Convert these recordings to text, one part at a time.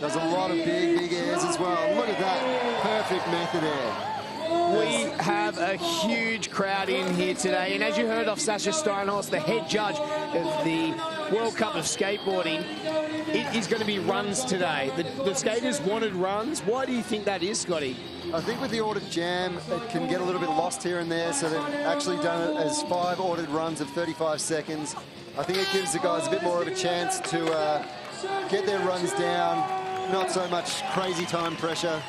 Does a lot of big, big airs as well. Look at that. Perfect method air. We have a huge crowd in here today, and as you heard off Sasha Steinhorst, the head judge of the World Cup of Skateboarding, it is going to be runs today. The, the skaters wanted runs. Why do you think that is, Scotty? I think with the ordered jam, it can get a little bit lost here and there, so they've actually done it as five ordered runs of 35 seconds. I think it gives the guys a bit more of a chance to uh, get their runs down, not so much crazy time pressure.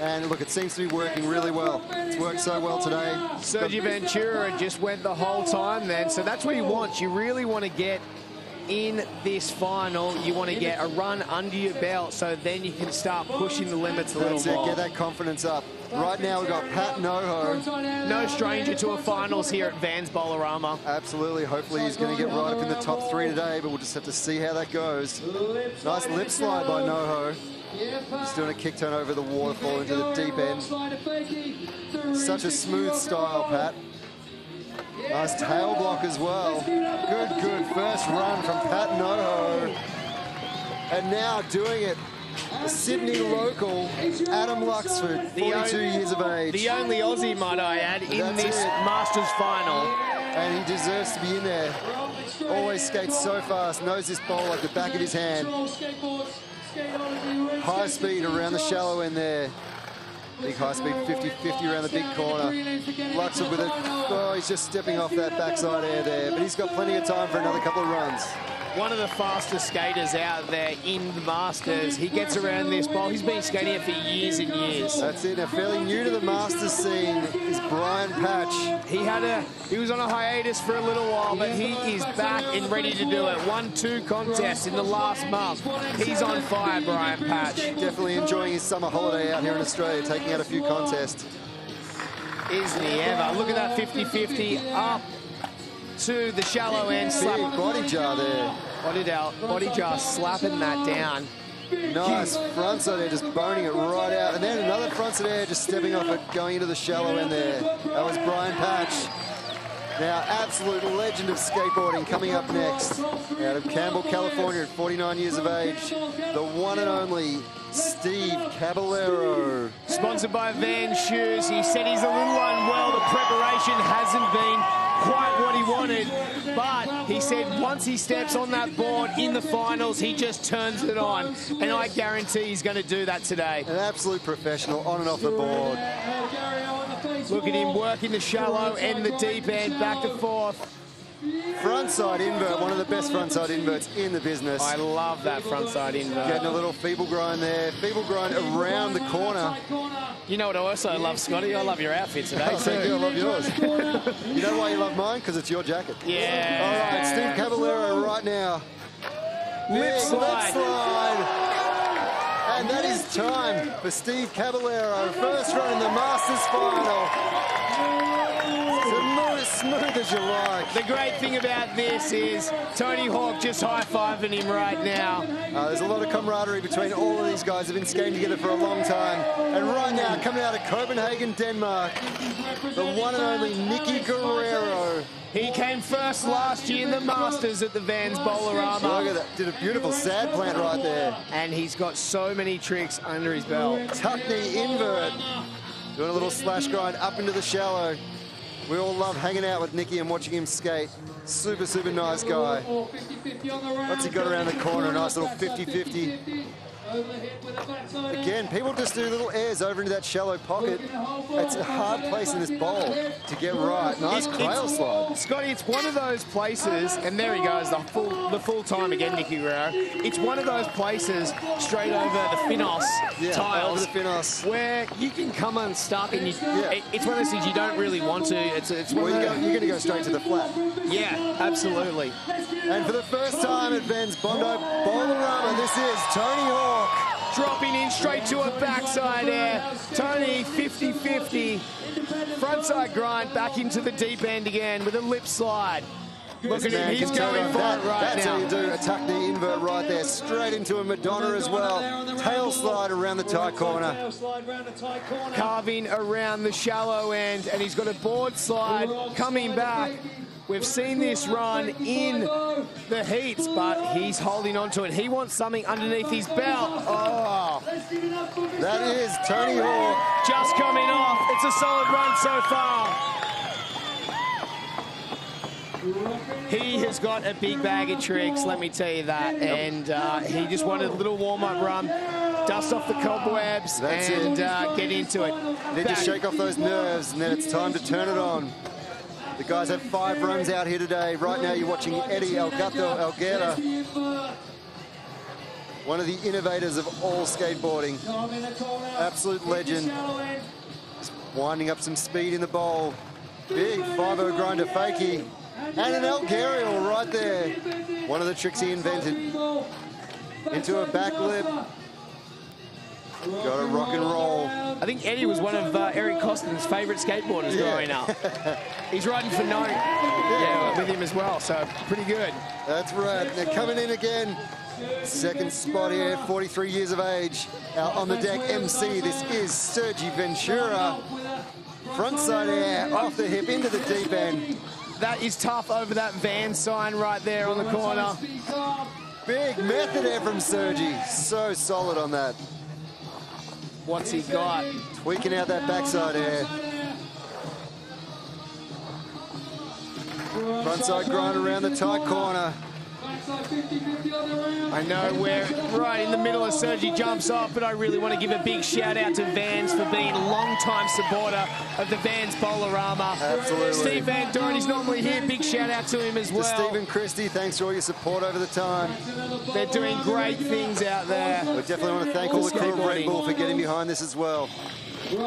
And look, it seems to be working really well. It's worked so well today. Sergio Ventura just went the whole time then, so that's what he wants. You really want to get in this final, you want to get a run under your belt so then you can start pushing the limits a little That's it, more. get that confidence up. Right now we've got Pat Ngoho. No stranger to a finals here at Vans Bowlarama. Absolutely, hopefully he's going to get right up in the top three today, but we'll just have to see how that goes. Nice lip slide by Ngoho. He's doing a kick turn over the waterfall into the deep end. Such a smooth style, Pat. Nice tail block as well. Good, good first run from Pat Ngoho. And now doing it, the Sydney local, Adam Luxford, 42 years of age. The only Aussie, might I add, in That's this it. Masters final. and he deserves to be in there. Always skates so fast, knows this bowl like the back of his hand. High speed around the shallow end there. Big high speed 50-50 around the big corner. Luxford with it. Oh, he's just stepping off that backside air there, but he's got plenty of time for another couple of runs. One of the fastest skaters out there in the Masters. He gets around this bowl. He's been skating it for years and years. That's it. Now, fairly new to the Masters scene is Brian Patch. He had a he was on a hiatus for a little while, but he is back and ready to do it. One two contest in the last month. He's on fire, Brian Patch. Definitely enjoying his summer holiday out here in Australia, taking out a few contests. Isn't he ever? Look at that 50-50 up to the shallow end. Big body jar there. body down, body jar slapping that down. Nice front side air, just boning it right out. And then another front side air, just stepping off it, going into the shallow end there. That was Brian Patch. Now, absolute legend of skateboarding coming up next. Out of Campbell, California at 49 years of age. The one and only Steve Caballero. Sponsored by Van Shoes. He said he's a little unwell. The preparation hasn't been quite what he wanted. But he said once he steps on that board in the finals, he just turns it on. And I guarantee he's going to do that today. An absolute professional on and off the board. Look at him working the shallow and the deep end, back to forth. Frontside invert, one of the best frontside inverts in the business. I love that frontside invert. Getting a little feeble grind there. Feeble grind around the corner. You know what I also love, Scotty? I love your outfit today, Oh, thank you. I love yours. you know why you love mine? Because it's your jacket. Yeah. All right, Steve Caballero right now. Lip slide. Lip slide. And that is time for Steve Caballero. First run in the Masters final. Smooth, as you like. The great thing about this is Tony Hawk just high-fiving him right now. Uh, there's a lot of camaraderie between all of these guys. They've been skating together for a long time. And right now, coming out of Copenhagen, Denmark, the one and only Nicky Guerrero. He came first last year in the Masters at the Vans Look at that. Did a beautiful sad plant right there. And he's got so many tricks under his belt. Tuck knee invert. Doing a little slash grind up into the shallow. We all love hanging out with Nicky and watching him skate. Super, super nice guy. What's he got around the corner? A nice little 50-50. Again, people just do little airs over into that shallow pocket. It's a hard place in this bowl to get right. Nice It- cradle slide. Scotty, it's one of those places, and there he goes, the full the full time again, Nicky Guerrero. It's one of those places straight over the Finos Yeah, over tiles the Finos. where you can come unstuck and you, Yeah. it- it's one of those things you don't really want to. It's it's Well, of you go, those, you're going to go straight to the flat. yeah, absolutely. And for the first time at Vans Bondi Bowlarama, this is Tony Hawk. Dropping in straight to a backside air. Tony 50-50. Frontside grind back into the deep end again with a lip slide. Look at him, he's going for that. it right That's now. how you do a tuck knee invert right there. Straight into a Madonna as well. Tail slide around the tight corner. carving around the shallow end, and he's got a board slide coming back. We've seen this run in the heats, but he's holding on to it. He wants something underneath his belt. Oh, That is Tony Hawk. just coming off. It's a solid run so far. He has got a big bag of tricks, let me tell you that. And uh, he just wanted a little warm-up run, dust off the cobwebs, That's and uh, get into it. Need to shake off those nerves, and then it's time to turn it on. The guys have five runs out here today. Right now, you're watching Eddie Elgato Elguera, one of the innovators of all skateboarding. Absolute legend. Just winding up some speed in the bowl. Big 5-0 grinder fakie. And an Elguerial right there. One of the tricks he invented. Into a back lip. Got to rock and roll. I think Eddie was one of uh, Eric Koston's favourite skateboarders Yeah. growing up. He's riding for note yeah, with him as well, so pretty good. That's right. They're coming in again. Second spot here, 43 years of age. Out on the deck, MC. This is Sergi Ventura. Frontside air, off the hip, into the deep end. That is tough over that van sign right there on the corner. Big method air from Sergi. So solid on that. What's he got? Tweaking out that backside air. Frontside grind around the tight corner. I know we're right in the middle of Sergi jumps off, but I really want to give a big shout out to Vans for being a long-time supporter of the Vans Bowlarama. Absolutely. Steve Van Doren, is normally here. Big shout out to him as To well. Stephen Christie, thanks for all your support over the time. They're doing great things out there. We definitely want to thank all the crew of Red Bull for getting behind this as well.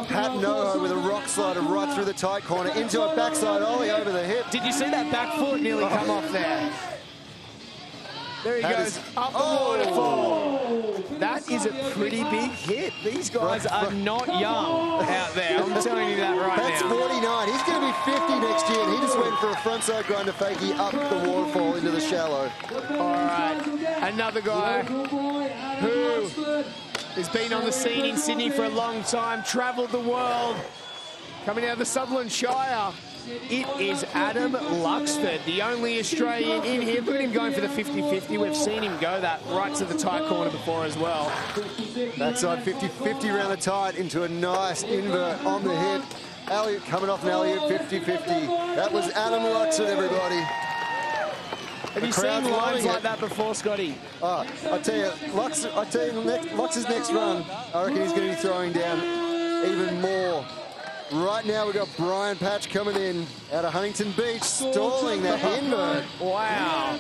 Pat Ngoho with a rock slider right through the tight corner into a backside ollie over the hip. Did you see that back foot nearly come oh. off there? There he That goes, is- up the Oh! waterfall. That is a pretty big hit. These guys are not young out there. I'm telling you that right now. That's 49. He's going to be 50 next year. And he just went for a frontside grinder fakie up the waterfall into the shallow. All right, another guy who has been on the scene in Sydney for a long time, travelled the world, coming out of the Sutherland Shire. It is Adam Luxford, the only Australian in here. Look at him going for the 50-50. We've seen him go that right to the tight corner before as well. Backside 50-50 around the tight into a nice invert on the hip. Elliot coming off an Elliot 50-50. That was Adam Luxford, everybody. Have you seen lines like it. that before, Scotty? Oh, I tell you, Lux, I tell you, Lux's next run, I reckon he's going to be throwing down even more. Right now, we've got Brian Patch coming in out of Huntington Beach, stalling that invert. Wow.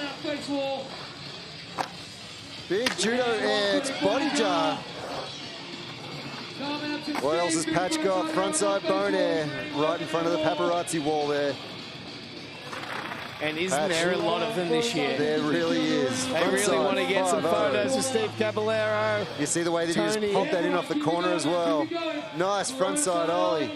Big judo edge, body jar. What else has Patch got? Frontside bone air, right in front of the paparazzi wall there. And isn't there a lot of them this year? There really is. They really want to get some photos with Steve Caballero. You see the way that he Tony. just popped that in off the corner as well. Nice frontside ollie.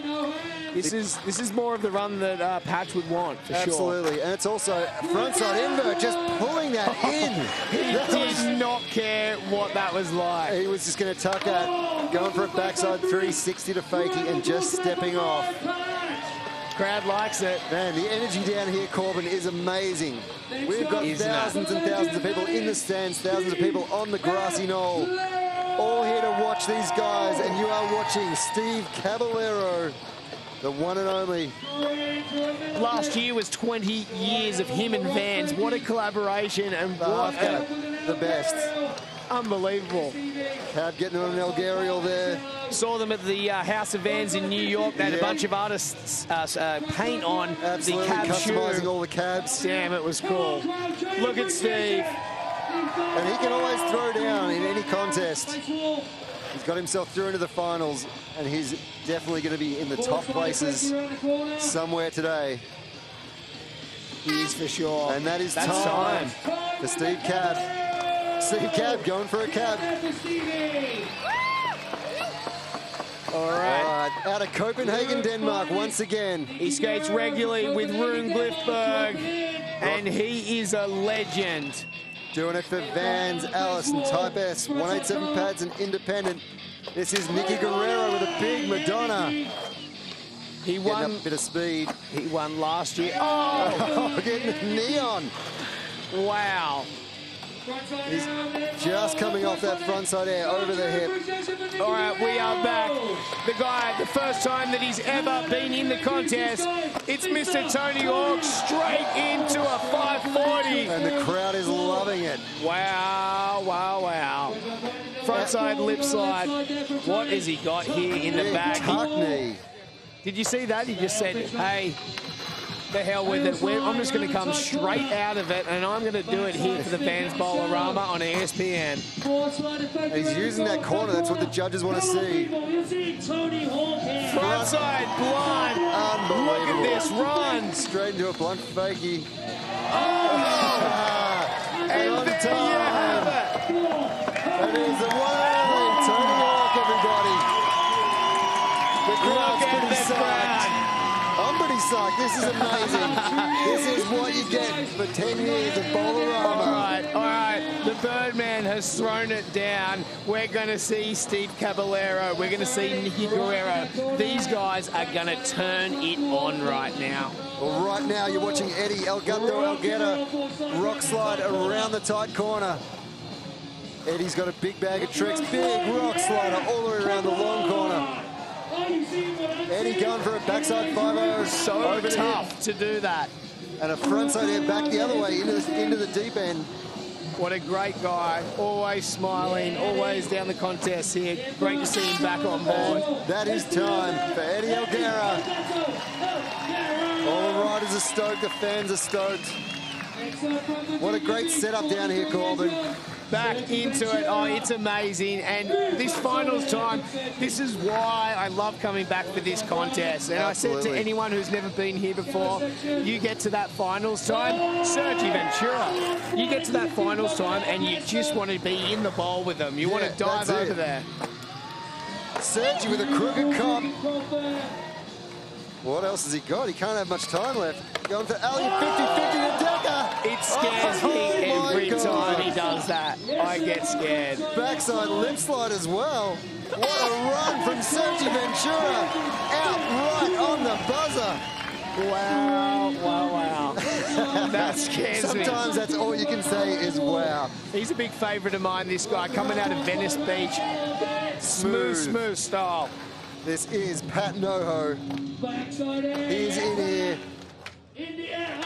This is this is more of the run that uh, Patch would want for sure. Absolutely. And it's also frontside invert, just pulling that in. He That was- not care what that was like. He was just going to tuck that, going for a backside 360 to fakie and just stepping off. Crowd likes it. Man, the energy down here, Corbin, is amazing. We've got Isn't it? thousands and thousands of people in the stands, thousands of people on the grassy knoll, all here to watch these guys, and you are watching Steve Caballero, the one and only. Last year was 20 years of him and Vans. What a collaboration and what half a, the best. Unbelievable. Cab getting on an Elguerial there. Saw them at the uh, House of Vans in New York. They had Yeah. a bunch of artists uh, uh, paint on Absolutely the cab customizing shoe. all the cabs. Damn, it was cool. Look at Steve. And he can always throw down in any contest. He's got himself through into the finals, and he's definitely going to be in the top places somewhere today. He is for sure. And that is That's time for Steve Cab. Steve Cab going for a cab. All right. out of Copenhagen, Denmark, once again. He skates regularly with Rune Glifberg, and he is a legend. Doing it for Vans, Allison, Type S, 187 pads and independent. This is Nicky Guerrero with a big Madonna. He Getting won. up a bit of speed. He won last year. Oh, Oh, getting the knee on. wow. He's just coming off that frontside air over the hip. All right, we are back. The guy, the first time that he's ever been in the contest, it's Mr. Tony Hawk straight into a 540. And the crowd is loving it. Wow, wow, wow. Frontside lip slide. What has he got here in the back? tuck knee. Did you see that? He just said, hey, the hell with it. We're, I'm just going to come straight out of it, and I'm going to do it here for the Vans Bowlarama on ESPN. He's using that corner. That's what the judges want to see. Frontside blind. Look at this, run. Straight into a blunt fakie. Oh, and and on there you time. have it. It is the one and only Tony Hawk, everybody. The crowd's Look at pretty the psyched. crowd. Psyched. This is amazing. this is what you get for 10 years of All Bowlarama. right, all right. The Birdman has thrown it down. We're going to see Steve Caballero. We're going to see Nicky Guerrero. These guys are going to turn it on right now. Well, right now you're watching Eddie Elgato Elguera rock slide around the tight corner. Eddie's got a big bag of tricks, big rock slider all the way around the long corner. Eddie going for a backside 5 So over the hip. tough to do that. and a frontside air back the other way into the, into the deep end. What a great guy. Always smiling, always down the contest here. Great to see him back on board. That is time for Eddie Elguera. All the riders are stoked, the fans are stoked. What a great setup down here, Corbin. back into it. Oh, it's amazing. And this finals time, this is why I love coming back for this contest. And I said to anyone who's never been here before, you get to that finals time, Sergi Ventura. You get to that finals time and you just want to be in the bowl with them. You want to dive over it. there. Sergi with a crooked cop. What else has he got? He can't have much time left. Going for ollie 50-50 to Decker. It scares Oh, me every God. time he does that. I get scared. Backside lip slide as well. What a run from Sergi Ventura. Out right on the buzzer. Wow, wow, wow. that scares me. Sometimes that's all you can say is wow. He's a big favourite of mine, this guy, coming out of Venice Beach. Smooth, Smooth. smooth style. This is Pat Ngoho. He's in here.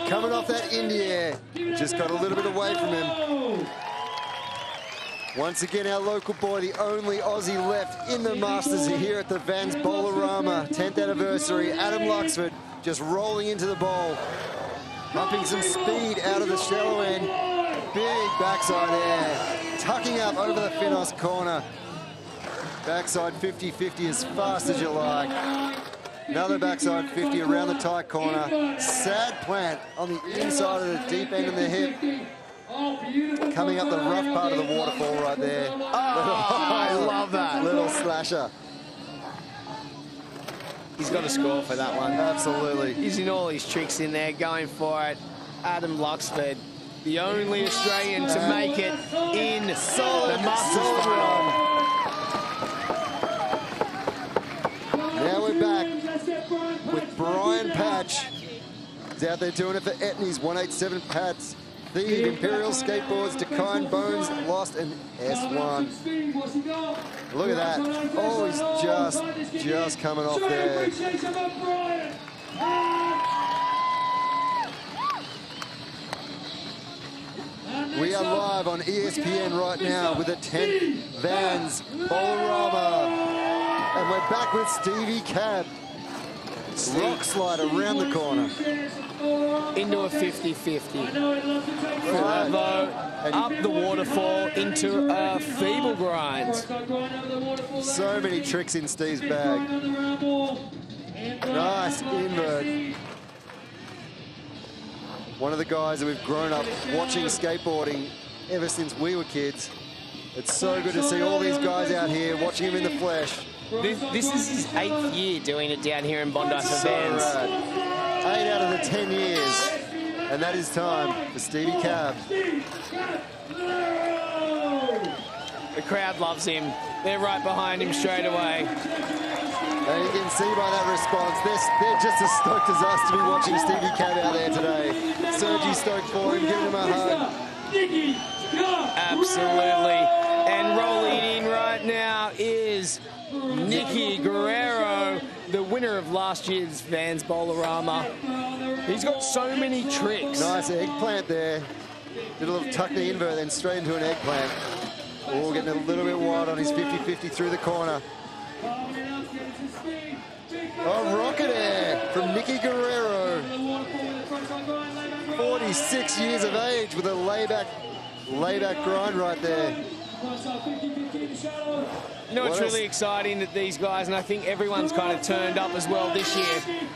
Coming off that Indy air. Just got a little bit away from him. Once again, our local boy, the only Aussie left in the Masters here at the Vans Bowlarama 10th anniversary. Adam Luxford just rolling into the bowl. Pumping some speed out of the shallow end. Big backside air. Tucking up over the Finos corner. Backside 50-50 as fast as you like. Another backside 50 around the tight corner. Sad plant on the inside of the deep end of the hip. Coming up the rough part of the waterfall right there. Oh, I love that. Little slasher. He's got a score for that one. Absolutely. Using all his tricks in there, going for it. Adam Luxford, the only Australian to make it in the Solid, solid final. Run. Back with Brian Patch. He's out there doing it for Etnies, 187 Pats. The Imperial Skateboards, Decine Bones, lost an S1. Look at that. Oh, he's just, just coming off there. We are live on ESPN right now with the 10th Vans Bowlarama. And we're back with Stevie Cab. Rock slide around the corner. Into a 50-50. Right. Bravo, up the waterfall into a feeble grind. So many tricks in Steve's bag. Nice invert. One of the guys that we've grown up watching skateboarding ever since we were kids. It's so good to see all these guys out here watching him in the flesh. This, this is his eighth year doing it down here in Bondi for Vans. rad. Uh, eight out of the 10 years. And that is time for Stevie Cab. The crowd loves him. They're right behind him straight away. And you can see by that response, they're, they're just as stoked as us to be watching Stevie Cab out there today. Sergi stoked for him, giving him a hug. Absolutely. And rolling in right now is Nicky Guerrero, the winner of last year's Vans Bowlarama. He's got so many tricks. Nice eggplant there. Did a little tuck the invert, then straight into an eggplant. Oh, getting a little bit wide on his 50-50 through the corner. Oh, rocket air from Nicky Guerrero. 46 years of age with a layback, layback grind right there. You know, it's really exciting that these guys, and I think everyone's kind of turned up as well this year.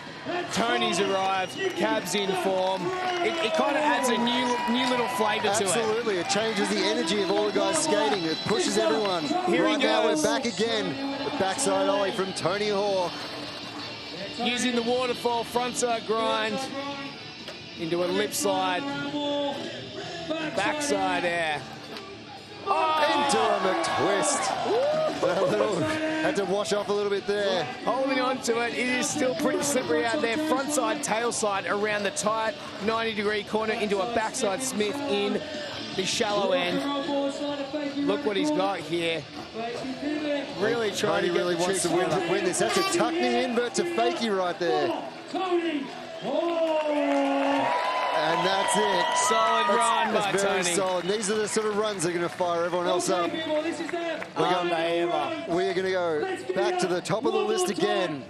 Tony's arrived, Cab's in form. It, it kind of adds a new new little flavour to it. Absolutely, it changes the energy of all the guys skating. It pushes everyone. Here right he now, we're back again. The backside ollie from Tony Hawk. Using the waterfall frontside grind into a lip slide, backside air. Oh! Into a McTwist. A little, had to wash off a little bit there. Holding on to it, it is still pretty slippery out there. Front side, tail side around the tight 90 degree corner into a backside Smith in the shallow end. Look what he's got here. Really trying Tony to really wants to win, win this. That's a tuck knee invert to Fakie right there. And that's it. Solid That's, run by very Tony. solid. These are the sort of runs that are going to fire everyone else up. Aren't they ever? We are going to go back to the top of the list again.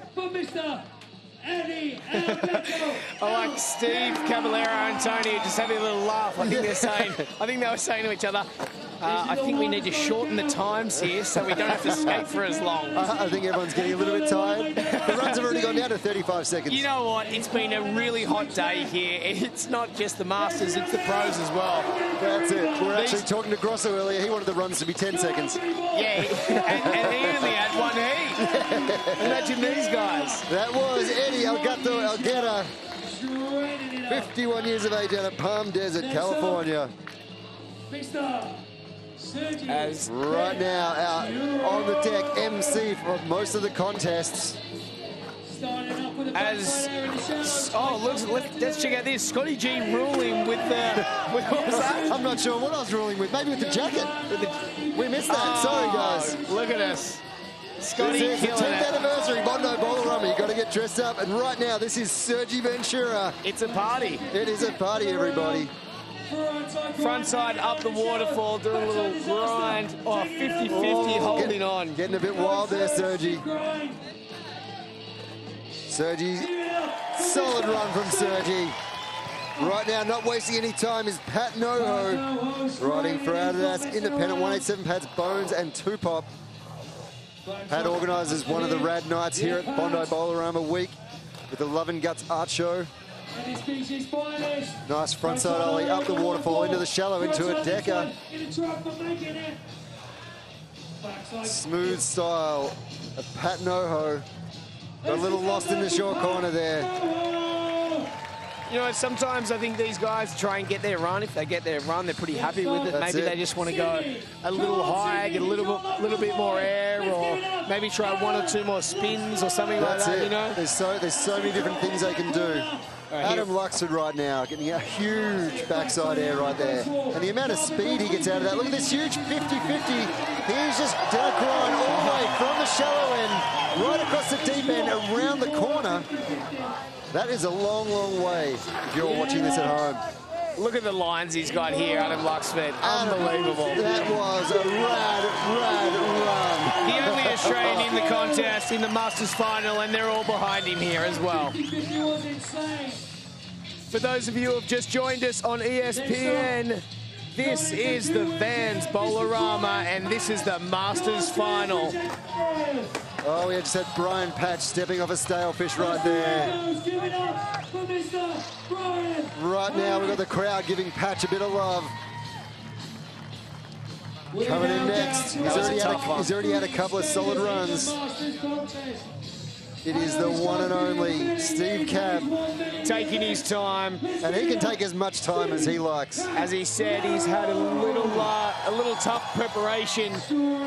I like Steve Caballero and Tony just having a little laugh. I think they're saying, I think they were saying to each other, uh, I think we need to shorten the times here so we don't have to skate for as long. I I think everyone's getting a little bit tired. The runs have already gone down to 35 seconds. You know what? It's been a really hot day here. It's not just the Masters, it's the pros as well. That's it. We We're These- actually talking to Grosso earlier. He wanted the runs to be 10 seconds. Yeah, and, and he only had one heat. Imagine these guys. That was Eddie Elgato Elguera, 51 years of age out of Palm Desert, California. As Right now, out on the deck, MC for most of the contests. as oh looks let, let's check out this Scotty G ruling with the uh, with, what was that? I'm not sure what I was ruling with. Maybe with the jacket. We missed that. Oh, Sorry, guys. Oh, Look at us. Scotty is the 10th it. anniversary Bondi Bowlarama. You've got to get dressed up. And right now, this is Sergi Ventura. It's a party. It is a party, everybody. Front side up the waterfall, doing a little grind. Oh, 50-50 Oh, holding get- on. Getting a bit wild there, Sergi. Sergi, solid run from Sergi. Right now, not wasting any time is Pat Ngoho. Riding for Adidas Independent 187 pads, Bones and Tupop. Pat organises one of the rad nights here at Bondi Bowlarama Week with the Love and Guts Art Show. Nice frontside ollie up the waterfall into the shallow into a decker. Smooth style of Pat Ngoho. A little lost in the short corner there. You know, sometimes I think these guys try and get their run. If they get their run, they're pretty happy with it. That's maybe it. they just want to go a little higher, get a little bit, little bit more air, or maybe try one or two more spins or something That's like that. it. You know. There's so there's so many different things they can do. right, Adam. Luxford right now getting a huge backside air right there. And the amount of speed he gets out of that. Look at this huge 50-50. He's just a grind all the way from the shallow end, right across the deep end, around the corner. That is a long, long way if you're watching this at home. Look at the lines he's got here, Adam Luxford. Unbelievable. That was a rad, rad run. The only Australian in the contest in the Masters final, and they're all behind him here as well. For those of you who have just joined us on ESPN, this is the Vans Bowlarama, and this is the Masters final. Oh, we just had Brian Patch stepping off a stale fish right there. Right now, we've got the crowd giving Patch a bit of love. Coming in next. He's That was a already, a, he's already had a couple of solid runs. It is the one and only Steve Cab. Taking his time. And he can take as much time as he likes. As he said, he's had a little uh, a little tough preparation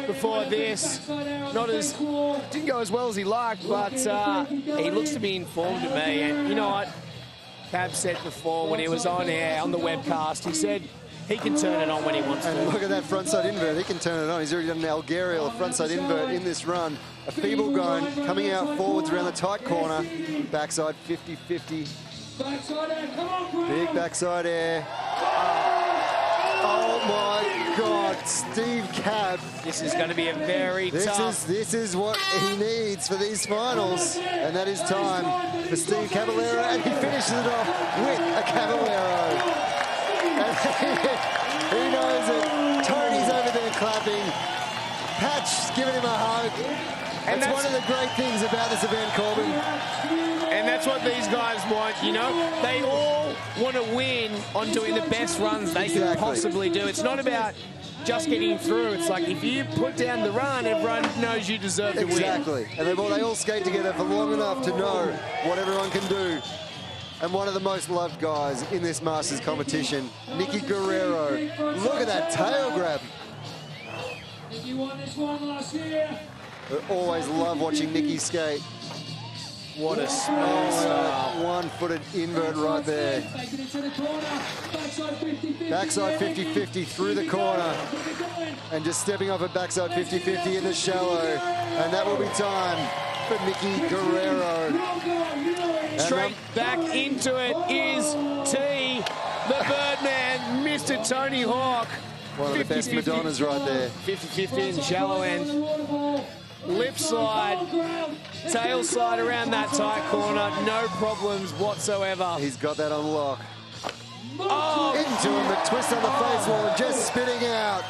before this. Not as didn't go as well as he liked, but uh, he looks to be informed of me. And you know what? Cab said before when he was on air on the webcast, he said he can turn it on when he wants and to. look at that frontside invert. He can turn it on. He's already done an Elguerial a frontside invert in this run. A feeble going, coming out forwards around the tight corner. Backside 50-50. Big backside air. Oh my God, Steve Cab. This is going to be a very this tough. Is, this is what he needs for these finals, and that is time for Steve Caballero, and he finishes it off with a Caballero. He knows it. Tony's over there clapping. Patch giving him a hug. And that's, that's one of the great things about this event, Corbin. And that's what these guys want, you know? They all want to win on doing the best runs they exactly. can possibly do. It's not about just getting through. It's like if you put down the run, everyone knows you deserve to exactly. win. Exactly. And they all, they all skate together for long enough to know what everyone can do and one of the most loved guys in this Masters competition, Nicky Guerrero. Look at that tail grab. Won this one last year. Always love watching Nicky skate. What a oh, One-footed invert right there. Backside 50-50 through the corner. And just stepping off a backside 50-50 in the shallow. And that will be time for Nicky Guerrero. Straight back into it is T, the Birdman, Mr. Tony Hawk. One of 50, the best 50, Madonnas right there. 50-50 in shallow end. Lip slide, tail slide around that tight corner, no problems whatsoever. He's got that on lock. Oh. Into him, the twist on the face wall and just spitting out.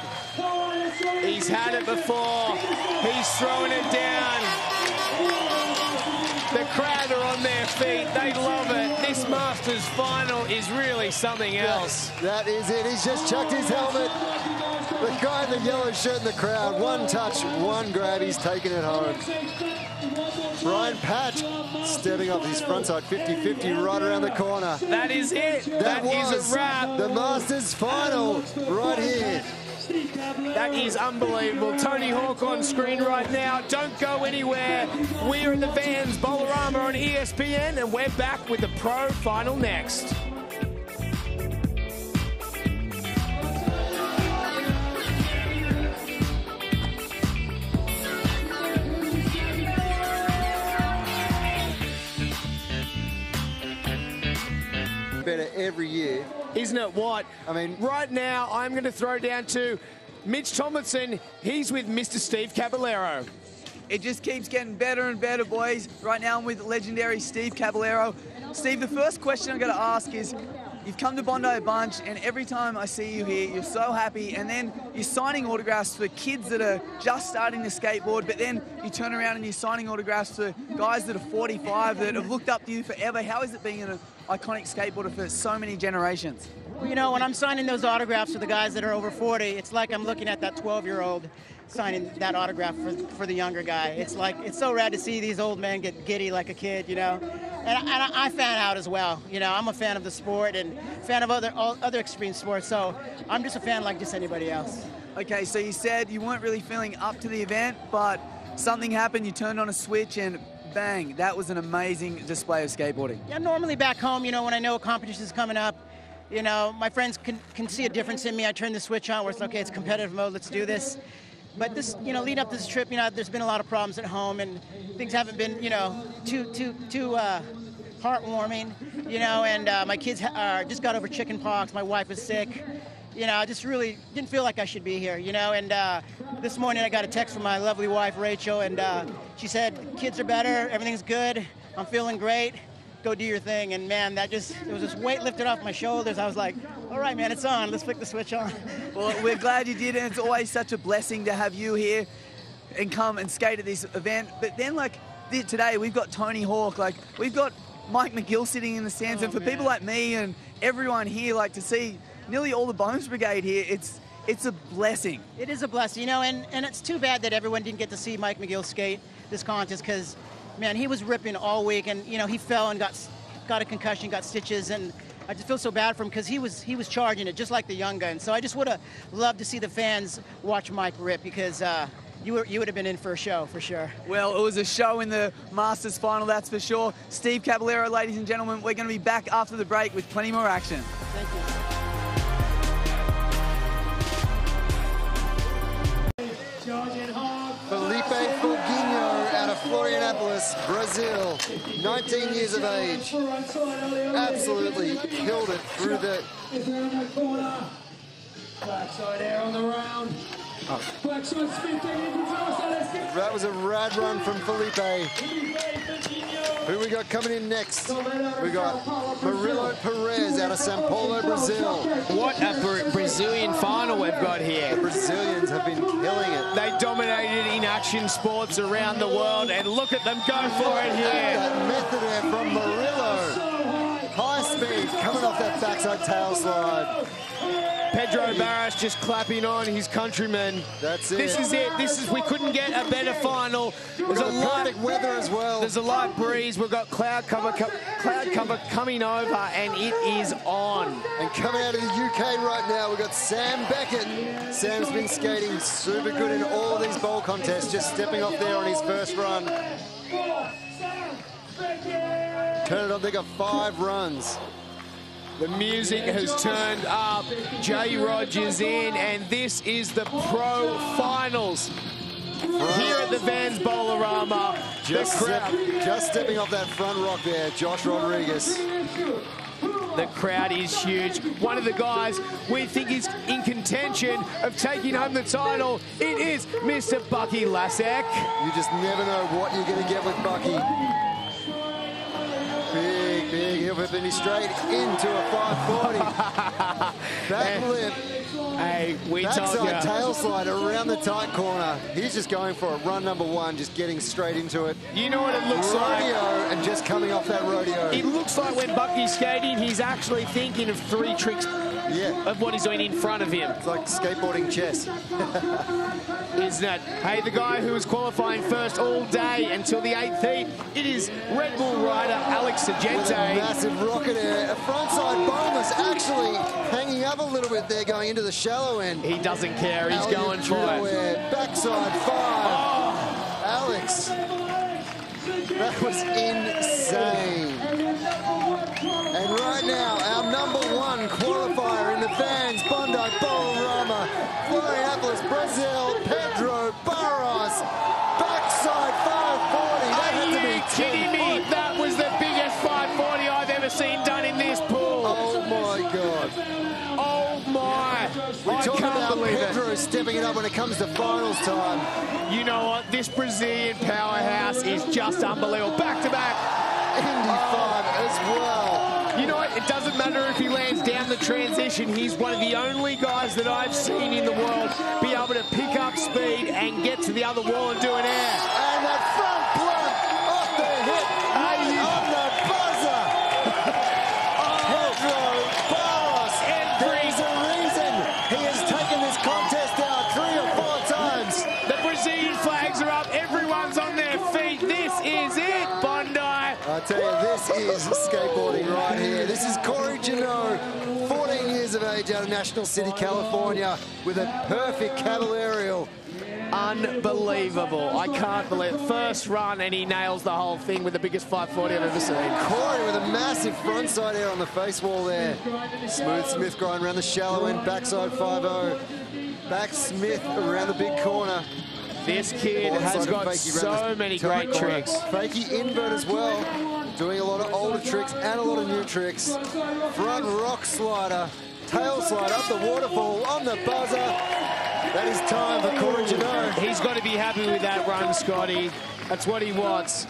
He's had it before. He's throwing it down. Crowd are on their feet. They love it. This Masters final is really something else. that is it. He's just chucked his helmet. The guy in the yellow shirt in the crowd. One touch, one grab. He's taking it home. Brian Patch stepping off his frontside 50-50 right around the corner. That is it. that, that was is a wrap. The Masters final right here. That is unbelievable. Tony Hawk on screen right now. Don't go anywhere. We're in the Vans Bowlarama on ESPN, and we're back with the Pro Final next. Better every year. Isn't it what? I mean, right now I'm going to throw down to Mitch Tomlinson. He's with Mr. Steve Caballero. It just keeps getting better and better, boys. Right now I'm with legendary Steve Caballero. Steve, the first question I'm going to ask is, You've come to Bondi a bunch, and every time I see you here, you're so happy. And then you're signing autographs for kids that are just starting to skateboard, but then you turn around and you're signing autographs for guys that are 45 that have looked up to you forever. How is it being an iconic skateboarder for so many generations? You know, when I'm signing those autographs for the guys that are over 40, it's like I'm looking at that 12-year-old signing that autograph for, for the younger guy. It's like, it's so rad to see these old men get giddy like a kid, you know? And, and I, I, fan out as well. You know, I'm a fan of the sport and fan of other, other extreme sports, so I'm just a fan like just anybody else. Okay, so you said you weren't really feeling up to the event, but something happened, you turned on a switch and bang, that was an amazing display of skateboarding. Yeah, normally back home, you know, when I know a competition is coming up, you know, my friends can, can see a difference in me. I turn the switch on where it's, okay, it's competitive mode, let's do this. But this, you know, leading up to this trip, you know, there's been a lot of problems at home, and things haven't been, you know, too too too uh, heartwarming, you know. And uh, my kids uh, just got over chicken pox. My wife was sick. You know, I just really didn't feel like I should be here, you know. And uh, this morning I got a text from my lovely wife Rachel, and uh, she said, "Kids are better. Everything's good. I'm feeling great." go do your thing. And man, that just, it was this weight lifted off my shoulders. I was like, all right, man, it's on. Let's flick the switch on. Well, we're glad you did. And it's always such a blessing to have you here and come and skate at this event. But then, like, today we've got Tony Hawk. Like, we've got Mike McGill sitting in the stands. Oh, and for man. people like me and everyone here, like, to see nearly all the Bones Brigade here, it's, it's a blessing. It is a blessing, you know, and, and it's too bad that everyone didn't get to see Mike McGill skate this contest because man, he was ripping all week, and you know he fell and got got a concussion, got stitches, and I just feel so bad for him because he was he was charging it just like the young gun. So I just would have loved to see the fans watch Mike rip because. Uh, you, were, you would have been in for a show for sure. Well, it was a show in the Masters final, that's for sure. Steve Caballero, ladies and gentlemen, we're going to be back after the break with plenty more action. Thank you. Florianopolis, Brazil, 19 years of age. Absolutely killed it through the... Backside air on the round. Backside spin That was a rad run from Felipe. Who we got coming in next? We got Murilo Peres out of Sao Paulo, Brazil. What a Bra- Brazilian final we've got here. The Brazilians have been killing it. They dominated in action sports around the world, and look at them go for it here. That method there from Murilo. High speed coming off that backside tail slide. Pedro Barros just clapping on his countrymen. That's it. This is it. This is we couldn't get a better final. There's a light weather as well. There's a light breeze. We've got cloud cover, co- cloud cover coming over, and it is on. And coming out of the UK right now, we've got Sam Beckett. Sam's been skating super good in all these bowl contests, just stepping off there on his first run. Turn it on, they got five runs. The music has turned up. Jay Rogers in, and this is the pro finals here at the Vans Bowlarama. Just, step, just stepping off that front rock there, Josh Rodriguez. the crowd is huge. One of the guys we think is in contention of taking home the title. It is Mr. Bucky Lasek. You just never know what you're going to get with Bucky. And he's straight into a 540. Back lip, Hey, we told backside tail slide around the tight corner. He's just going for it. Run number one, just getting straight into it. You know what it looks like? Rodeo, and just coming off that rodeo. It looks like when Bucky's skating, he's actually thinking of three tricks Yeah, of what he's doing in front of him, it's like skateboarding chess. isn't it? Hey, the guy who was qualifying first all day until the eighth heat, it is Red Bull rider Alex Sorgente. massive rocket air. A frontside bonus actually hanging up a little bit there going into the shallow end. He doesn't care, he's going for it. Backside five. Oh. Alex. That was insane. And right now, our number one qualifier in the Vans Bondi Bowlarama, Florianopolis, Brazil, Pedro Barros. Backside 540. That Are you kidding me? That was the biggest 540 I've ever seen done in this pool. Oh my God. Oh my. We I talk can't about believe it. Pedro stepping it up when it comes to finals time. You know what? This Brazilian powerhouse is just unbelievable. Back to back. Indy 5 as well. It doesn't matter if he lands down the transition. He's one of the only guys that I've seen in the world be able to pick up speed and get to the other wall and do an air. Tell you, this is skateboarding right here. This is Cory Juneau, 14 years of age out of National City, California, with a perfect cattle aerial. Unbelievable. I can't believe it. First run and he nails the whole thing with the biggest 540 I've ever seen. Corey with a massive frontside air on the face wall there. Smooth Smith grind around the shallow end, backside 5-0. Back Smith around the big corner. This kid has got and fakie around so many great tricks. Fakie invert as well. Doing a lot of older tricks and a lot of new tricks. Front rock slider. Tail slide up the waterfall on the buzzer. That is time for Cory Juneau. He's got to be happy with that run, Scotty. That's what he wants.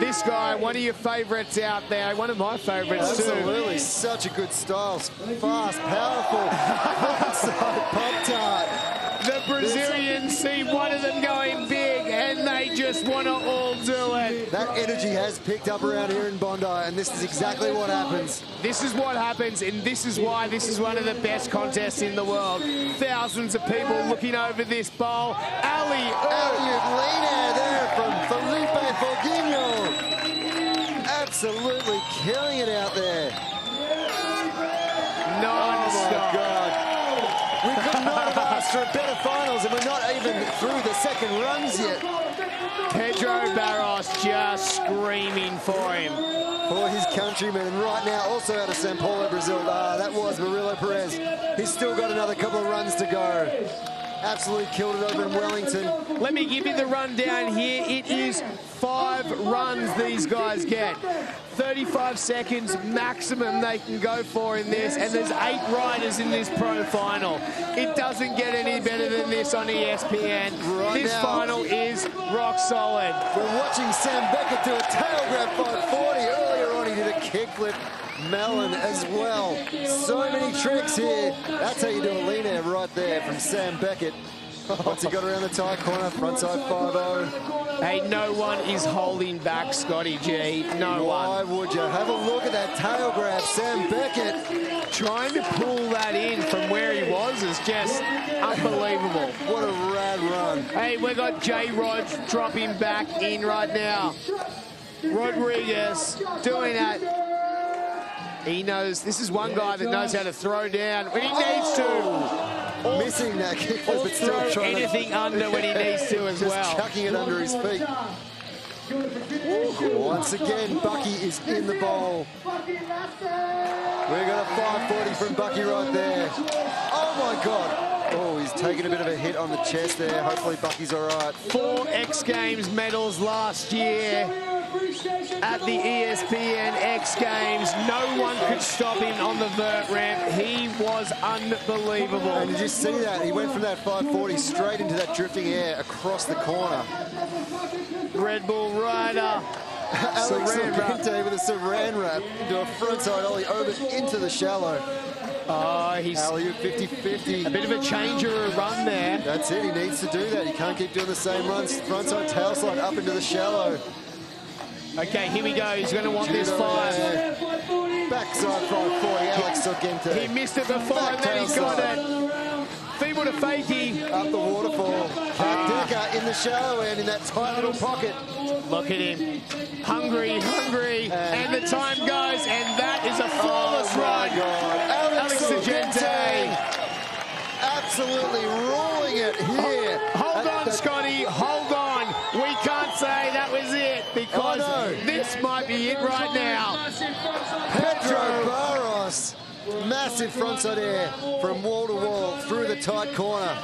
This guy, one of your favourites out there, one of my favourites too. Absolutely, such a good style. Fast, powerful, frontside pop tart. The Brazilians see one of them going big and they just want to all do it. That energy has picked up around here in Bondi and this is exactly what happens. This is what happens and this is why this is one of the best contests in the world. Thousands of people looking over this bowl. Ali, oh. there from Felipe Foguinho. Absolutely killing it out there. For a better finals, and we're not even through the second runs yet. Pedro Barros just screaming for him. For his countrymen, and right now also out of Sao Paulo, Brazil. Ah, that was Murilo Peres. He's still got another couple of runs to go. Absolutely killed it over in Wellington. Let me give you the rundown here. It is five runs these guys get. 35 seconds maximum they can go for in this, and there's eight riders in this pro final. It doesn't get any better than this on ESPN. Right this now. final is rock solid. We're watching Sam Beckett do a tail grab 540. Earlier on, he did a kickflip melon as well. So many tricks here. That's how you do a lean air right there from Sam Beckett. Once he got around the tight corner, frontside 5-0. Hey, no one is holding back Scotty G. No Why one. would you? Have a look at that tail grab. Sam Beckett. Trying to pull that in from where he was is just unbelievable. What a rad run. Hey, we got J Rod dropping back in right now. Rodriguez doing that. He knows this is one guy that knows how to throw down when he needs to. Or, Missing that kick, but still trying anything to... under when he needs to as Just well. chucking it under his feet. Once again, Bucky is in the bowl. We got a 540 from Bucky right there. Oh my God. Oh, he's taking a bit of a hit on the chest there. Hopefully Bucky's all right. Four X Games medals last year at the ESPN X Games. No one could stop him on the vert ramp. He was unbelievable. And did you see that? He went from that 540 straight into that drifting air across the corner. Red Bull rider. Alex. Sorgente with a saran wrap into a frontside ollie over into the shallow. Oh, he's Alley a 50-50. bit of a changer of run there. That's it. He needs to do that. He can't keep doing the same runs. Frontside tail slide up into the shallow. Okay, here we go. He's going to want this five. Backside 540. Alex Sorgente. He missed it before, and then he's got it. Feeble to fakie. Up the waterfall. Ah. Decker in the shallow end in that tight little pocket. Look at him. Hungry, hungry. And the time goes, and that is a flawless oh run. God. Alex, Alex. Absolutely ruling it here. Hold At on, Scotty. Hold on. We can't say that was it Oh, this might be it right now. Pedro Barros. Massive frontside air from wall to wall through the tight corner.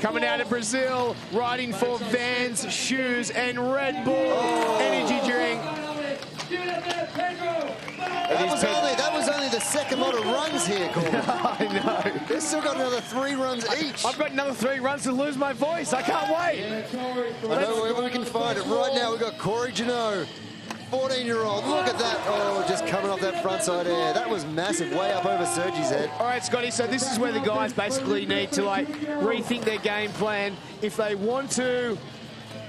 Coming out of Brazil, riding for Vans shoes and Red Bull Oh. energy drink. That was, only, that was only the second lot of runs here, Corbin. I know. They've still got another three runs each. I've got another three runs to lose my voice. I can't wait. I know wherever we can find it. Right now, we've got Cory Juneau, 14-year-old. Look at that. Oh, just coming off that frontside air. That was massive, way up over Sergi's head. All right, Scotty, so this is where the guys basically need to like rethink their game plan. If they want to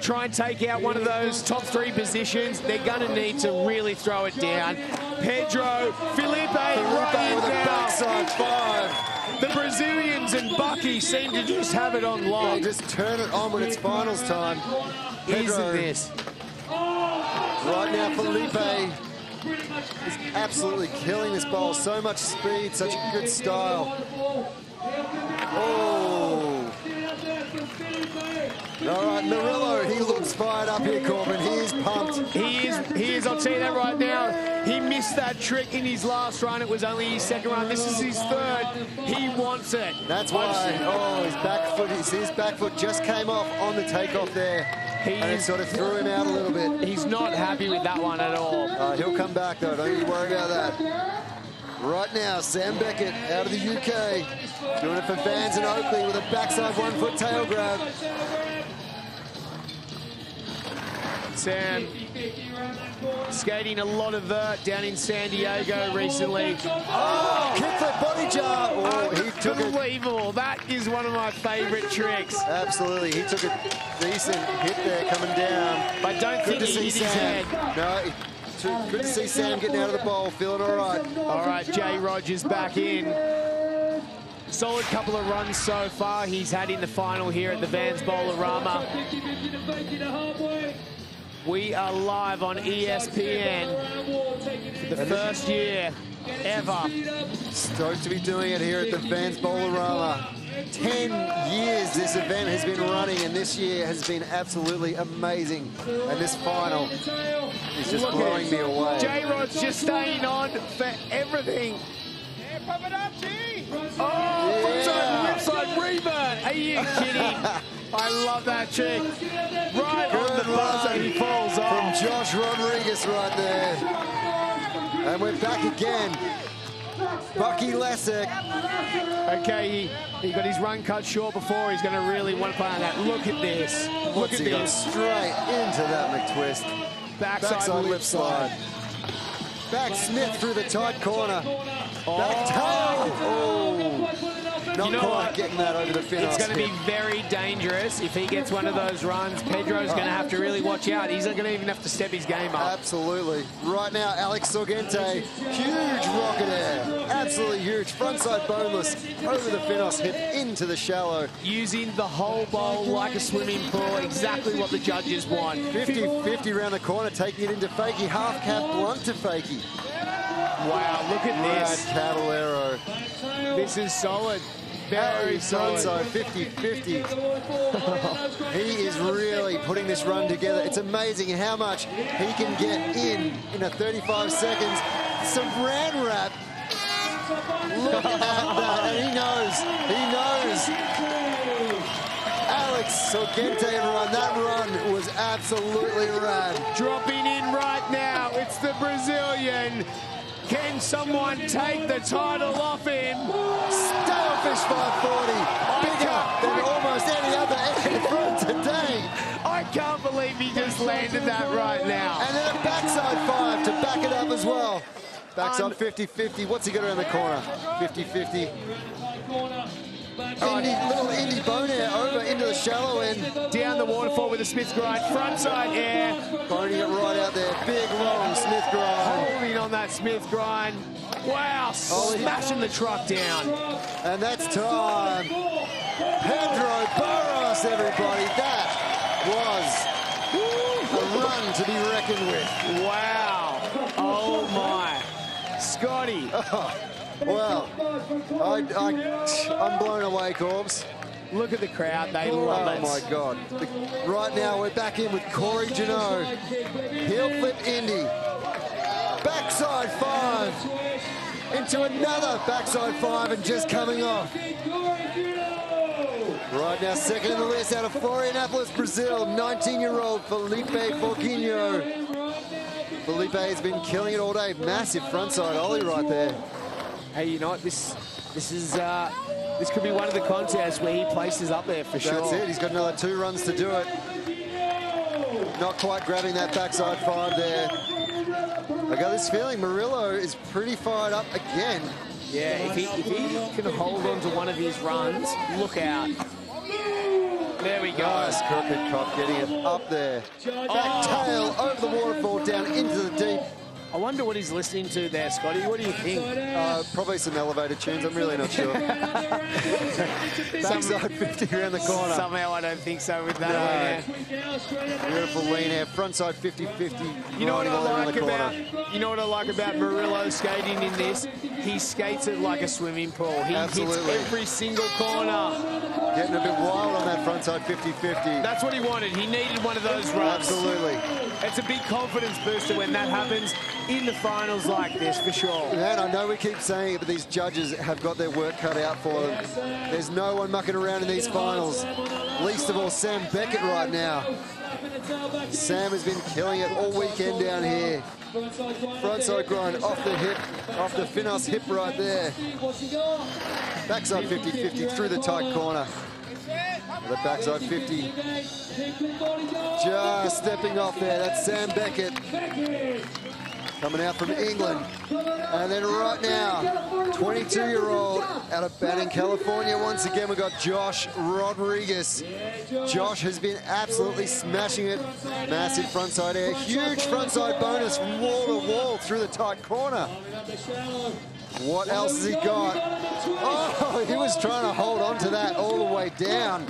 try and take out one of those top three positions, they're going to need to really throw it down. Pedro, Felipe, Felipe right with a backside five. The Brazilians and Bucky seem to just have it on They lock. just turn it on when it's finals time. Isn't Pedro, this? right now, Felipe is absolutely killing this bowl. So much speed, such a good style. Oh. All right, Murilo, he looks fired up here, Corbin. He is pumped. He is, he is, I'll tell you that right now. He missed that trick in his last run. It was only his second run. This is his third. He wants it. That's why. Oh, his back foot, his, his back foot just came off on the takeoff there. And it sort of threw him out a little bit. he's not happy with that one at all. Uh, he'll come back though, don't you worry about that. Right now, Sam Beckett out of the UK, doing it for Vans and Oakley with a backside one foot tail grab. Sam um, skating a lot of vert down in San Diego recently. Oh, kickflip body jar. Oh, he took it. Unbelievable. That is one of my favorite tricks. Absolutely, he took a decent hit there coming down. I don't Good think to he see hit his head. No, too- good to see Sam getting out of the bowl, feeling all right. All right, Jay Rogers back in. Solid couple of runs so far he's had in the final here at the Vans Bowlarama. We are live on ESPN for the first year ever. Stoked to be doing it here at the Vans Bowlarama. 10 years this event has been running, and this year has been absolutely amazing. And this final is just blowing me away. J-Rod's just staying on for everything. Oh, Yeah. frontside, side revert. Are you kidding? I love that trick. Right on the Good buzzer, run he falls from. Josh Rodriguez right there. And we're back again. Bucky Lasek. Okay, he, he got his run cut short before. He's going to really want to play on that. Look at this. Look What's at this. Straight into that McTwist. Backside, Backside lip lip slide. Back Smith through the tight corner. Back tail. Oh. Not You know quite what? getting that over the fin. It's going to be very dangerous if he gets one of those runs. Pedro's going to have to really watch out. He's not going to even have to step his game up. Absolutely. Right now, Alex Sorgente, huge rocket air. Absolutely huge. Frontside boneless over the Finos hip into the shallow. Using the whole bowl like a swimming pool, exactly what the judges want. 50-50 around the corner, taking it into fakie. Half cap blunt to fakie. Wow, look at Brad this. Caballero. This is solid. Very Very solid. frontside 50-50. he is really putting this run together. It's amazing how much he can get in in a 35 seconds. Some ran wrap. Look at that. And he knows. He knows. Alex Sorgente run. That run was absolutely rad. Dropping in right now. It's the Brazilian. Can someone take the title off him? Starfish 540. Bigger than almost any other air from today. I can't believe he just landed that right now. And then a backside five to back it up as well. Backside um, 50-50. What's he got around the corner? 50-50. Indie, little indie bone air over into the shallow end. Down the waterfall with a Smith grind. Frontside air. Boning it right out there. Big, long Smith grind. Holding on that Smith grind. Wow, Ollie. smashing the truck down. And that's time. Pedro Barros, everybody. That was a run to be reckoned with. Wow. Oh my. Scotty. Well, I, I, I'm blown away, Corbs. Look at the crowd. They love Oh it. my God. The- right now we're back in with Cory Juneau. Heel flip Indy. Backside five. Into another backside five and just coming off. Right now, second in the list out of Florianopolis, Brazil, 19-year-old Felipe Foguinho. Felipe has been killing it all day. Massive frontside ollie right there. Hey, you know what? This this is uh, this could be one of the contests where he places up there for sure. That's it. He's got another two runs to do it. Not quite grabbing that backside five there. I got this feeling Murilo is pretty fired up again. Yeah, if he if he can hold on to one of his runs, look out. There we go. Nice crooked cop getting it up there. Back tail over the waterfall down into the deep. I wonder what he's listening to there, Scotty. What do you think? Uh, probably some elevator tunes. I'm really not sure. Backside 50 around the corner. Somehow I don't think so with that No. one there. Beautiful lean air. Frontside 50-50. You know what I like the corner. about you know what I like about Murilo skating in this? He skates it like a swimming pool. He Absolutely. hits every single corner. Getting a bit wild on that frontside 50-50. That's what he wanted. He needed one of those runs. Absolutely. It's a big confidence booster when that happens in the finals like this, for sure. Man, I know we keep saying it, but these judges have got their work cut out for them. There's no one mucking around in these finals. Least of all, Sam Beckett right now. Sam has been killing it all weekend down here. Frontside grind off the hip, off the Finos hip right there. Backside 50-50 through the tight corner. The backside 50. Just stepping off there. That's Sam Beckett. Coming out from England. And then right now, 22-year-old out of Banning, California. Once again, we've got Josh Rodriguez. Josh has been absolutely smashing it. Massive frontside air. Huge frontside bonus from wall to wall through the tight corner. What else has he got? Oh, he was trying to hold on to that all the way down.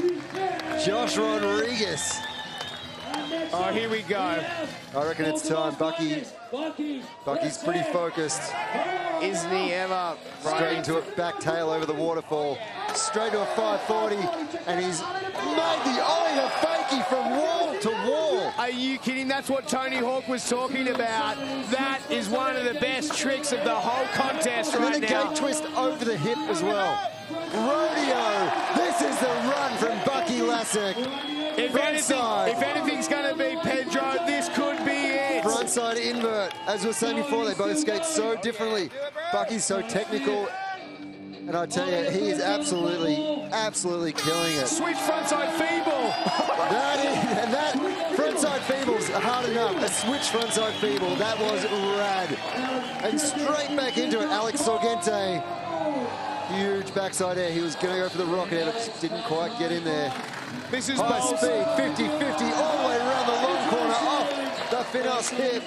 Josh Rodriguez. Oh, here we go. I reckon it's time. Bucky, Bucky's pretty focused. Isn't he ever? Straight into a back tail over the waterfall. straight to a 540, and he's made the ollie to fakie from wall to wall. Are you kidding? That's what Tony Hawk was talking about. That is one of the best tricks of the whole contest And right then a gate twist over the hip as well. Rodeo. This is the from Bucky Lasek. If, anything, Frontside. if anything's going to be Pedro, this could be it. Frontside invert. As we were saying before, they both skate so differently. Bucky's so technical. And I tell you, he is absolutely, absolutely killing it. Switch frontside feeble. That is, and that frontside feeble's hard enough. A switch frontside feeble, that was rad. And straight back into it, Alex Sorgente. Huge backside air. He was going to go for the rocket air, but didn't quite get in there. This is High Bowles. speed, 50-50, all the way around the long corner, off the Finos hip.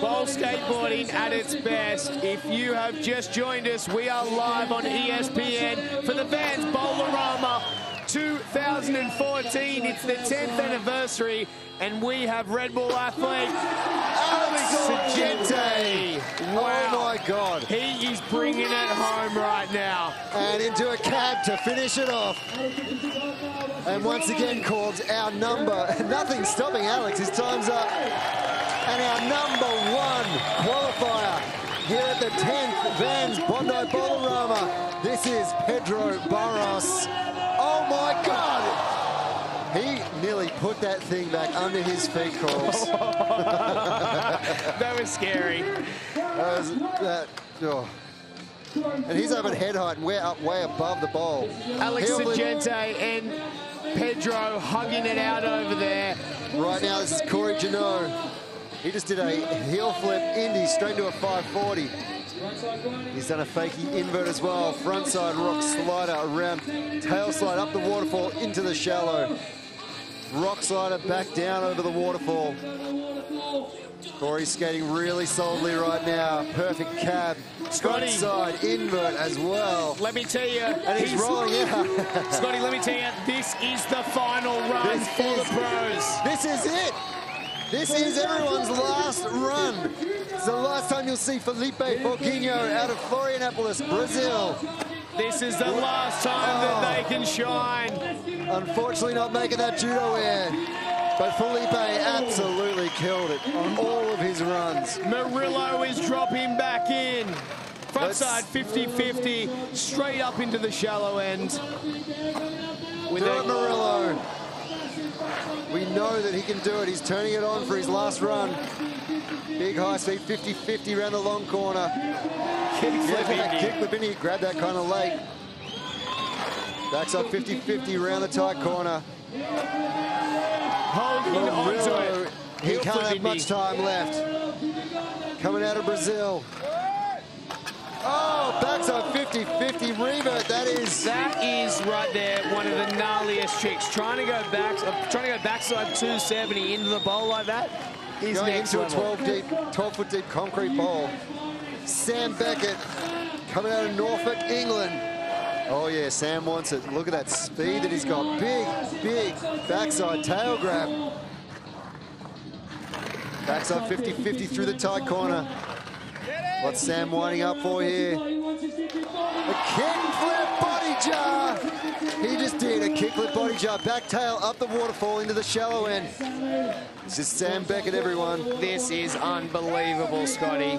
Bowl skateboarding at its best. If you have just joined us, we are live on ESPN for the Vans Bowlarama 2014. It's the 10th anniversary, and we have Red Bull athlete Alex Sorgente. Wow. Oh my God. He is bringing it home right now. And into a cab to finish it off. And once again, Corbs, our number, nothing stopping Alex. His time's up. And our number one qualifier here at the 10th Vans Bondi Bowlarama. This is Pedro Barros. Nearly put that thing back under his feet, Corbs. That was scary. That was, that, oh. And he's up at head height and we're up way above the bowl. Alex. Sorgente and Pedro hugging it out over there. Right now, this is Cory Juneau. He just did a heel flip Indy straight to a 540. He's done a fakie invert as well. Frontside rock slider around, tail slide up the waterfall into the shallow. Rock slider back down over the waterfall. Cory's skating really solidly right now. Perfect cab. Scotty. Frontside invert as well. Let me tell you, And he's rolling out. Scotty, let me tell you, this is the final run This for the pros. This is it. This is everyone's last run. It's the last time you'll see Felipe Foguinho out of Florianopolis, Brazil. This is the last time that oh. they can shine. Unfortunately not making that judo air. But Felipe absolutely killed it on all of his runs. Murilo is dropping back in. Let's- Frontside 50-50, straight up into the shallow end. With Murilo. We know that he can do it. He's turning it on for his last run. Big high speed 50-50 around the long corner. Indy. kickflip in, he grabbed that kind of late. Backside 50-50 around the tight corner. Holding onto it. he can't have much time left. Coming out of Brazil. Oh, backside 50-50 revert. That is That is right there one of the gnarliest tricks. Trying to go back, uh, trying to go backside 270 into the bowl like that is going next into a 12 deep, 12 foot deep concrete bowl. Sam Beckett coming out of Norfolk, England. Oh yeah, Sam wants it. Look at that speed that he's got. Big, big backside tail grab. Backside 50-50 through the tight corner. What's Sam winding up for here? A kickflip body jar. He just did a kickflip body jar. Back tail up the waterfall into the shallow end. This is Sam Beckett, everyone. This is unbelievable, Scotty.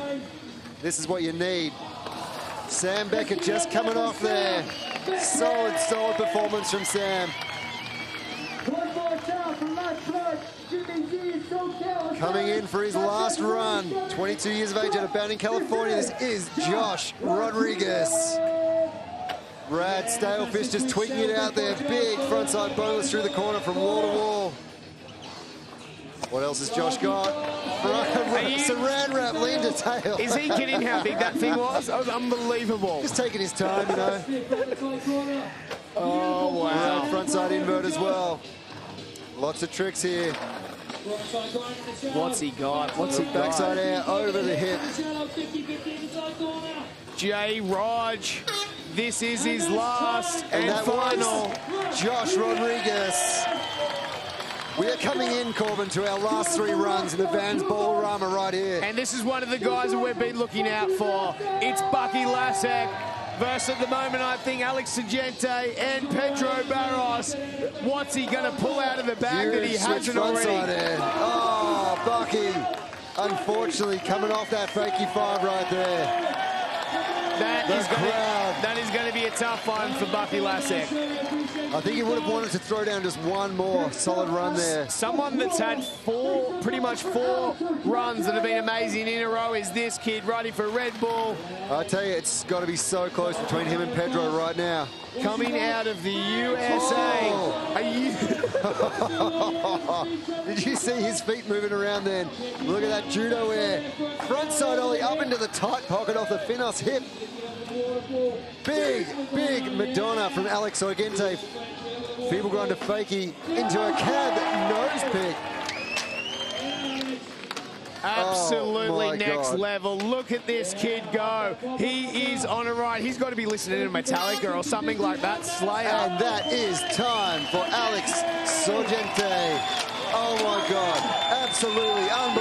This is what you need. Sam Beckett just coming off there. Solid, solid performance from Sam. Coming in for his last run. 22 years of age out of Banning, California. This is Josh Rodriguez. Brad Stalefish just tweaking it out there. Big frontside bonus through the corner from wall to wall. What else has Josh got? Saran wrap, lean to tail. Is he kidding how big that thing was? That was oh, unbelievable. Just taking his time, you know. Oh, wow. Frontside invert as well. Lots of tricks here. What's he got? What's he Backside got? air over the hip. J-Rod. This is his last and, And final. Josh Rodriguez. We are coming in, Corbin, to our last three runs in the Vans Bowlarama right here. And this is one of the guys that we've been looking out for. It's Bucky Lasek, versus at the moment, I think Alex Sorgente and Pedro Barros. What's he going to pull out of the bag that he hasn't already? Oh, Bucky. Unfortunately, coming off that fakie five right there. That The is going. That is going to be a tough one for Bucky Lasek. I think he would have wanted to throw down just one more solid run there. Someone that's had four, pretty much four runs that have been amazing in a row is this kid riding for Red Bull, I tell you, it's got to be so close between him and Pedro right now. coming out of the USA. Oh. Are you? Did you see his feet moving around then? Look at that judo air. Frontside ollie up into the tight pocket off the Finos hip. Big, big Madonna from Alex Sorgente. Feeble to fakie into a cab nose pick. Absolutely Oh, next God. level. Look at this kid go. He is on a ride. He's got to be listening to Metallica or something like that. Slayer. And that is time for Alex Sorgente. Oh my God, absolutely unbelievable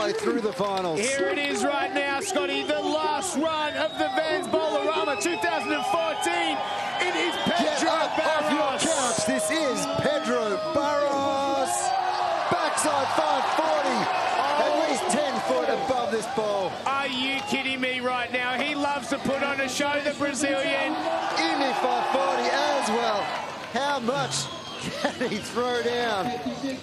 way through the finals. Here it is right now, Scotty. The last run of the Vans Bowlarama 2014. It is Pedro up off your Barros. couch. This is Pedro Barros. Backside 540. At oh. least 10 foot above this ball. Are you kidding me right now? He loves to put on a show, the Brazilian. Indy 540 as well. How much can he throw down?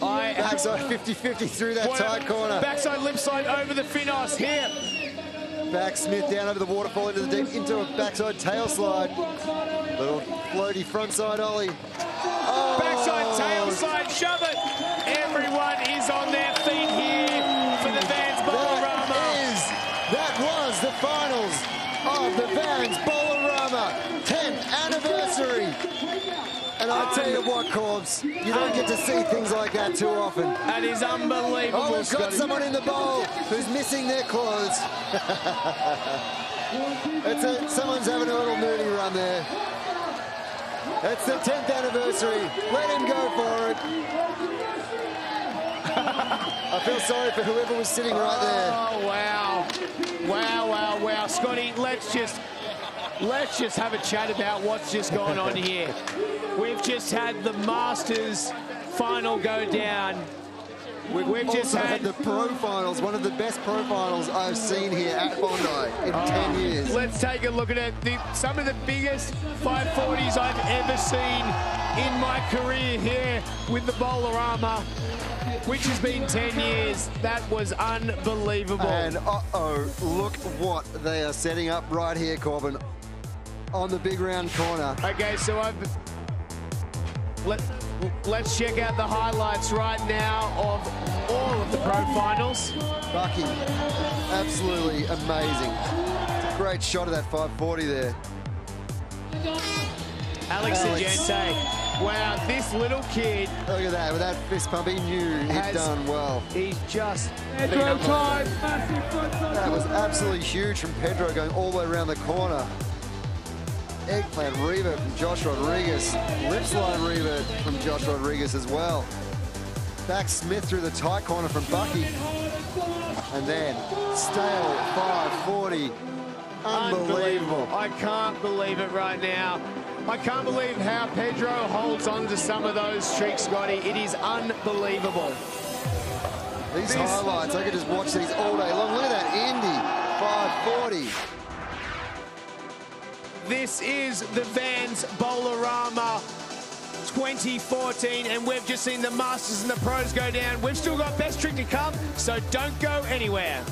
I Backside 50-50 through that tight corner. Backside lip slide over the Finos here. Back Smith down over the waterfall into the deep, into a backside tail slide. Little floaty frontside ollie. Oh, Backside tail slide, shove it. Everyone tell you what, Corbs, you don't get to see things like that too often. That is unbelievable. Oh, we've got Scotty. someone in the bowl who's missing their clothes. it's a, someone's having a little moody run there. It's the 10th anniversary. Let him go for it. I feel sorry for whoever was sitting right there. Oh wow, wow, wow, wow, Scotty. Let's just let's just have a chat about what's just gone on here. We've just had the Masters final go down. We've, We've just also had- had the pro finals, one of the best pro finals I've seen here at Bondi in 10 years. Let's take a look at it. The, some of the biggest 540s I've ever seen in my career here with the Bowlarama, which has been 10 years. That was unbelievable. And uh-oh, look what they are setting up right here, Corbin, on the big round corner. Okay, so I've let let's check out the highlights right now of all of the pro finals. Bucky, absolutely amazing. Great shot of that 540 there. Alex Alex. Sorgente. Wow, this little kid, Look at that, with that fist pump, he knew he'd Has- done well. he's just Pedro time. That was absolutely huge from Pedro going all the way around the corner. Eggplant revert from Josh Rodriguez. Lip slide revert from Josh Rodriguez as well. Back Smith through the tight corner from Bucky. And then stale 540. Unbelievable. I can't believe it right now. I can't believe how Pedro holds on to some of those tricks, Scotty. It is unbelievable. These This- highlights, I could just watch these all day long. Look at that Indy 540. This is the Vans Bowlarama 2014, and we've just seen the Masters and the Pros go down. We've still got best trick to come, so don't go anywhere.